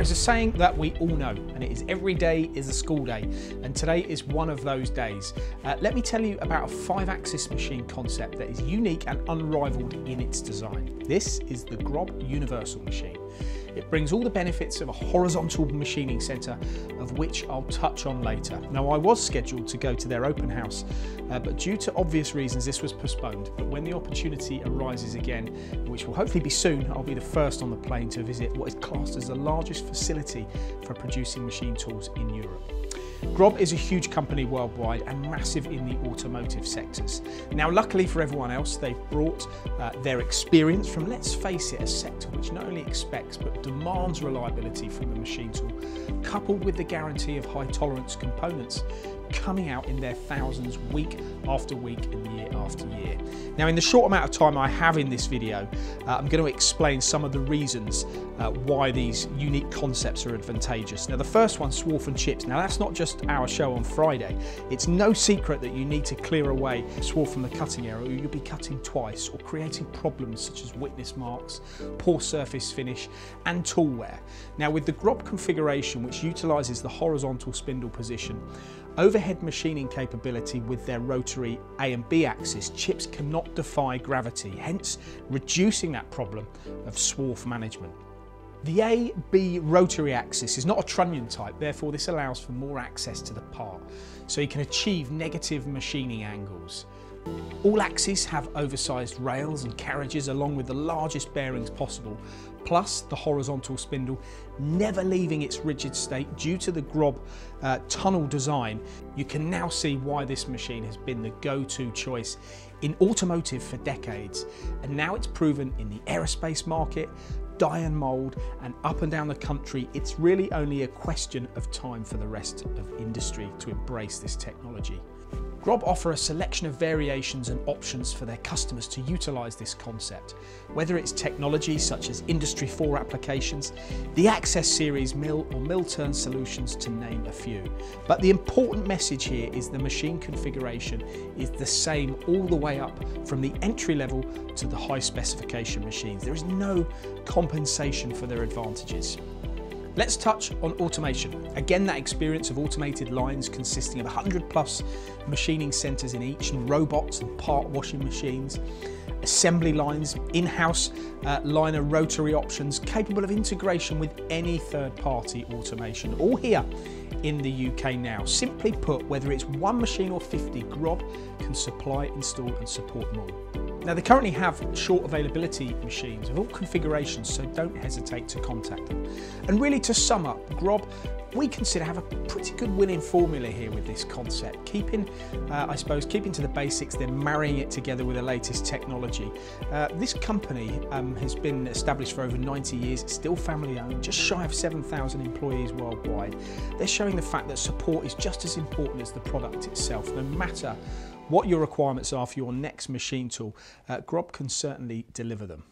There is a saying that we all know, and it is every day is a school day, and today is one of those days. Uh, let me tell you about a five axis machine concept that is unique and unrivaled in its design. This is the Grob Universal Machine. It brings all the benefits of a horizontal machining centre, of which I'll touch on later. Now, I was scheduled to go to their open house, uh, but due to obvious reasons, this was postponed. But when the opportunity arises again, which will hopefully be soon, I'll be the first on the plane to visit what is classed as the largest facility for producing machine tools in Europe. Grob is a huge company worldwide and massive in the automotive sectors. Now, luckily for everyone else, they've brought uh, their experience from, let's face it, a sector which not only expects but demands reliability from the machine tool, coupled with the guarantee of high tolerance components coming out in their thousands week after week and year after year. Now in the short amount of time I have in this video, uh, I'm going to explain some of the reasons uh, why these unique concepts are advantageous. Now the first one, swarf and chips. Now that's not just our show on Friday. It's no secret that you need to clear away swarf from the cutting area or you'll be cutting twice or creating problems such as witness marks, poor surface finish and tool wear. Now with the Grob configuration which utilises the horizontal spindle position, overhead machining capability with their rotary A and B axis, chips cannot defy gravity, hence reducing that problem of swarf management. The A-B rotary axis is not a trunnion type, therefore this allows for more access to the part, so you can achieve negative machining angles. All axes have oversized rails and carriages along with the largest bearings possible, plus the horizontal spindle never leaving its rigid state due to the Grob uh, tunnel design. You can now see why this machine has been the go-to choice in automotive for decades and now it's proven in the aerospace market, die and mould and up and down the country, it's really only a question of time for the rest of industry to embrace this technology. Grob offer a selection of variations and options for their customers to utilise this concept, whether it's technology such as Industry 4 applications, the Access Series mill or mill turn solutions to name a few. But the important message here is the machine configuration is the same all the way up from the entry level to the high specification machines. There is no compensation for their advantages. Let's touch on automation. Again, that experience of automated lines consisting of 100 plus machining centres in each and robots and part washing machines, assembly lines, in-house uh, liner rotary options capable of integration with any third-party automation, all here in the UK now. Simply put, whether it's one machine or 50, Grob can supply, install and support more. Now they currently have short availability machines of all configurations, so don't hesitate to contact them. And really to sum up, Grob we consider have a pretty good winning formula here with this concept. Keeping, uh, I suppose, keeping to the basics, then marrying it together with the latest technology. Uh, this company um, has been established for over 90 years, still family owned, just shy of 7,000 employees worldwide. They're showing the fact that support is just as important as the product itself, no matter what your requirements are for your next machine tool, uh, Grob can certainly deliver them.